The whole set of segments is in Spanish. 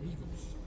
amigos.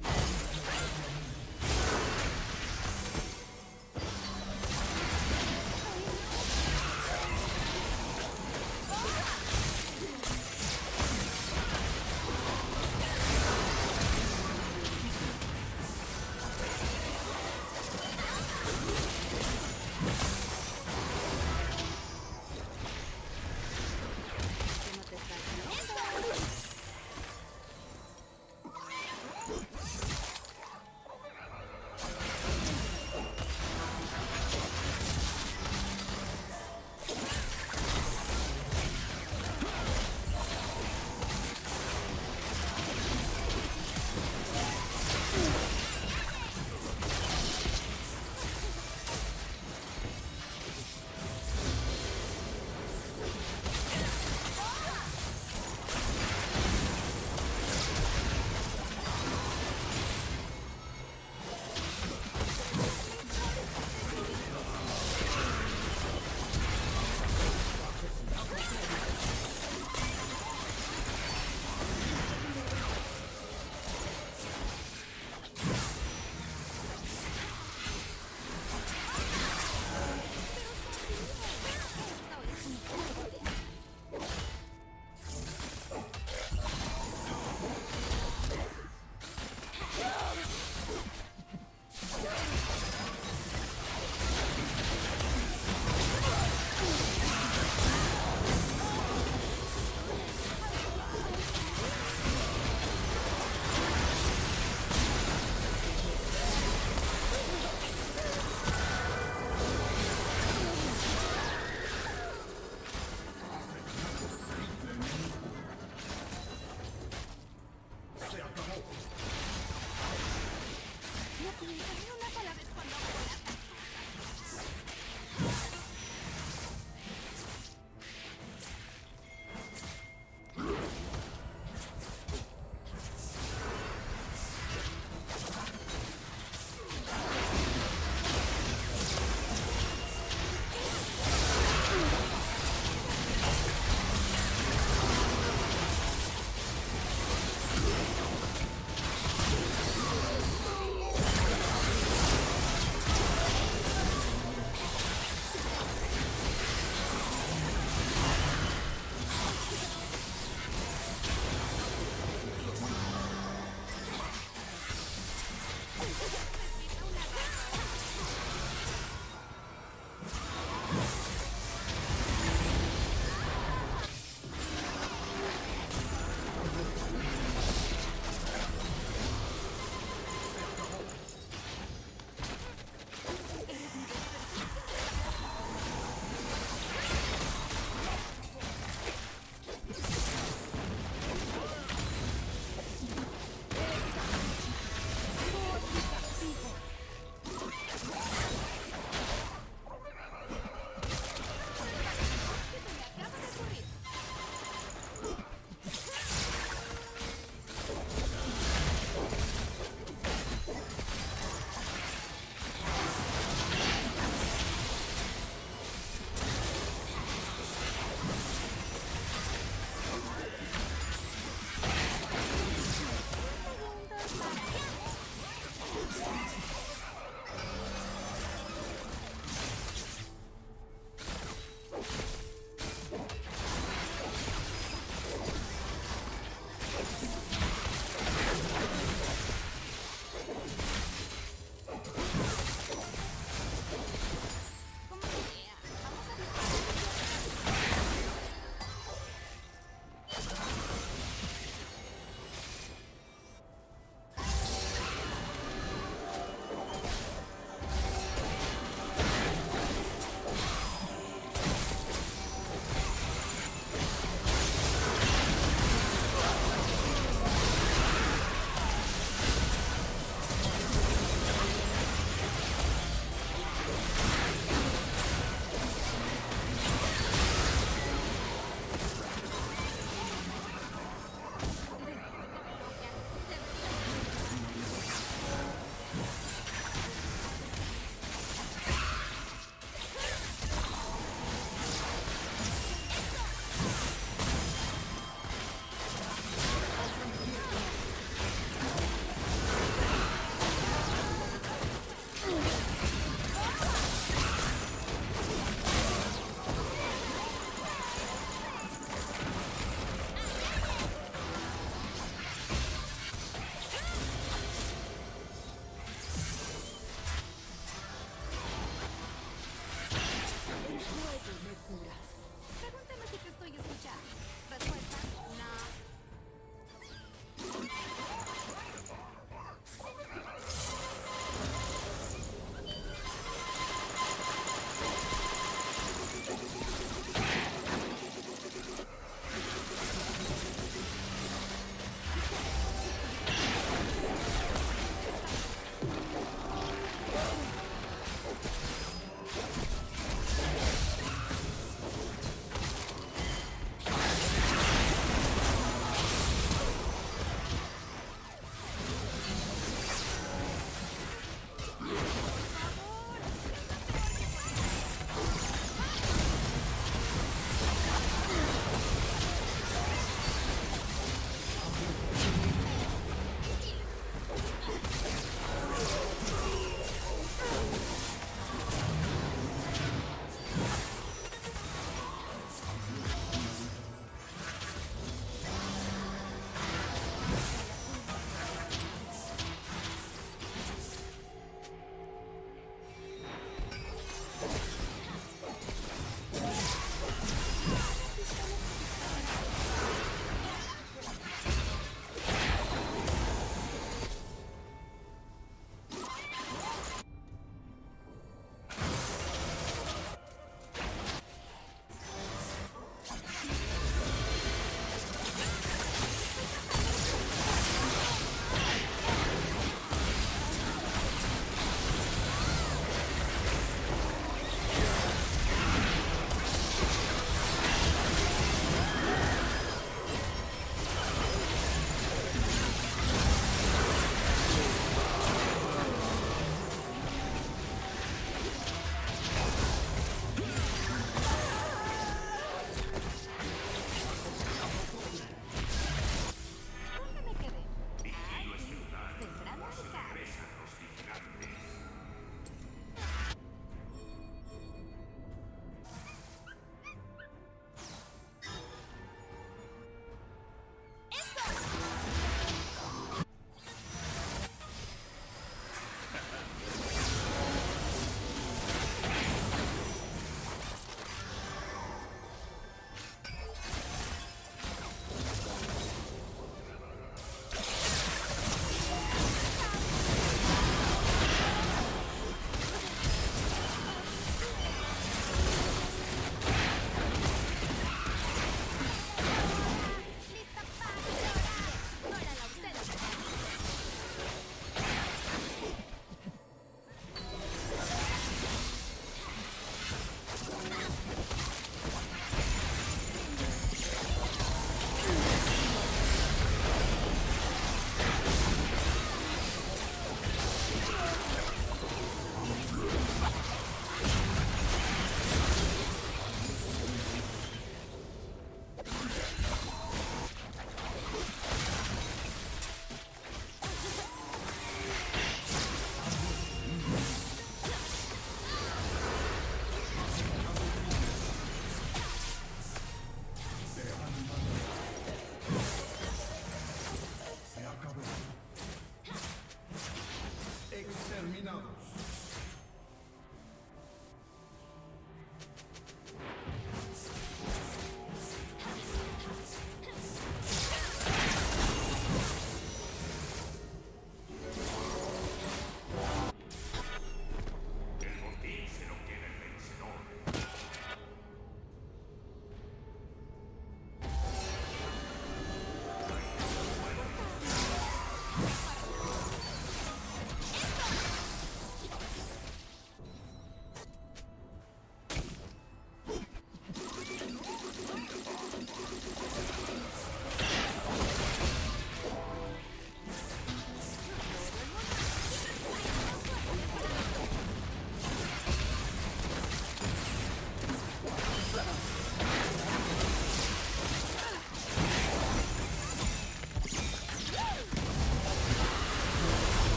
Utilizaré una sola cuando.